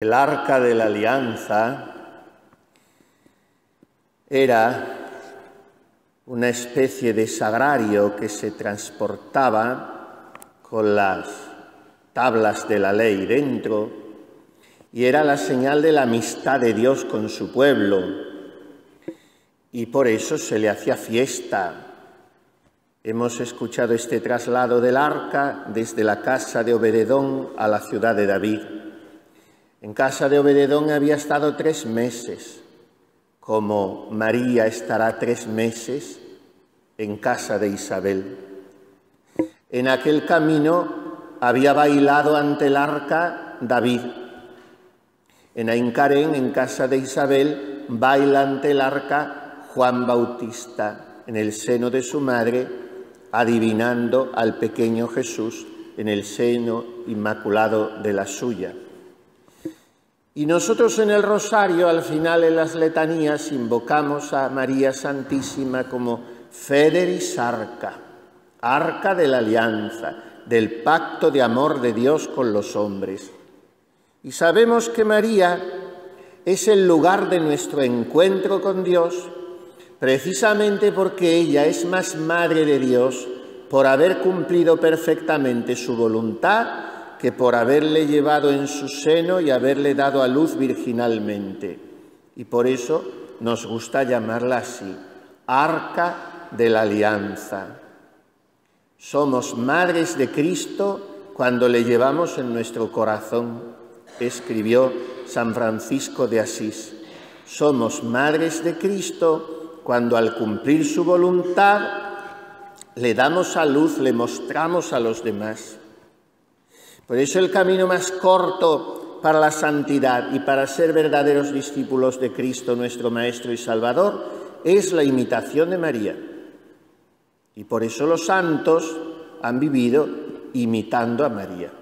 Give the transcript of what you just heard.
El arca de la alianza era una especie de sagrario que se transportaba con las tablas de la ley dentro y era la señal de la amistad de Dios con su pueblo y por eso se le hacía fiesta. Hemos escuchado este traslado del arca desde la casa de Obededón a la ciudad de David. En casa de Obededón había estado tres meses, como María estará tres meses en casa de Isabel. En aquel camino había bailado ante el arca David. En Aincarén, en casa de Isabel, baila ante el arca Juan Bautista, en el seno de su madre, adivinando al pequeño Jesús en el seno inmaculado de la suya. Y nosotros en el rosario, al final en las letanías, invocamos a María Santísima como Federis Arca, arca de la alianza, del pacto de amor de Dios con los hombres. Y sabemos que María es el lugar de nuestro encuentro con Dios, precisamente porque ella es más madre de Dios por haber cumplido perfectamente su voluntad que por haberle llevado en su seno y haberle dado a luz virginalmente. Y por eso nos gusta llamarla así, arca de la alianza. Somos madres de Cristo cuando le llevamos en nuestro corazón, escribió San Francisco de Asís. Somos madres de Cristo cuando al cumplir su voluntad le damos a luz, le mostramos a los demás. Por eso el camino más corto para la santidad y para ser verdaderos discípulos de Cristo, nuestro Maestro y Salvador, es la imitación de María. Y por eso los santos han vivido imitando a María.